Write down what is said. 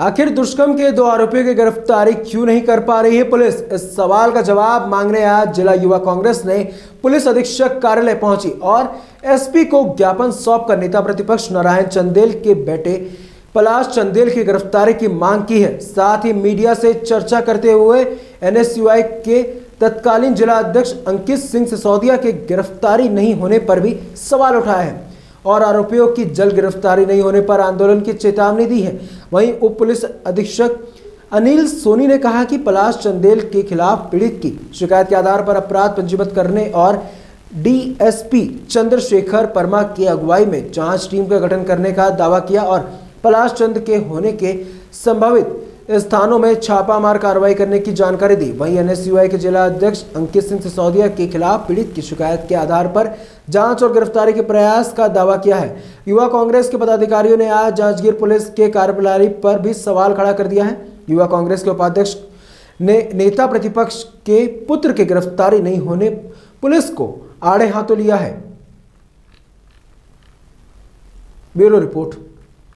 आखिर दुष्कर्म के दो आरोपियों की गिरफ्तारी क्यों नहीं कर पा रही है पुलिस? इस सवाल का जवाब मांगने आज जिला युवा कांग्रेस ने पुलिस अधीक्षक कार्यालय पहुँची और एसपी को ज्ञापन सौंपकर नेता प्रतिपक्ष नारायण चंदेल के बेटे पलाश चंदेल की गिरफ्तारी की मांग की है। साथ ही मीडिया से चर्चा करते हुए एनएसयूआई के तत्कालीन जिला अध्यक्ष अंकित सिंह सिसोदिया के गिरफ्तारी नहीं होने पर भी सवाल उठाया है। और आरोपियों की जल्द गिरफ्तारी नहीं होने पर आंदोलन की चेतावनी दी है। वहीं उप पुलिस अधीक्षक अनिल सोनी ने कहा कि पलाश चंदेल के खिलाफ पीड़ित की शिकायत के आधार पर अपराध पंजीबद्ध करने और डीएसपी चंद्रशेखर परमा की अगुवाई में जाँच टीम का गठन करने का दावा किया और पलाश चंद के होने के संभावित स्थानों में छापामार कार्रवाई करने की जानकारी दी। वहीं एनएसयूआई के जिला अध्यक्ष अंकित सिंह सिसोदिया के खिलाफ पीड़ित की शिकायत के आधार पर जाँच और गिरफ्तारी के प्रयास का दावा किया है। युवा कांग्रेस के पदाधिकारियों ने आज जांजगीर पुलिस के कार्यप्रणाली पर भी सवाल खड़ा कर दिया है। युवा कांग्रेस के उपाध्यक्ष ने नेता प्रतिपक्ष के पुत्र की गिरफ्तारी नहीं होने पुलिस को आड़े हाथों लिया है। Bureau report.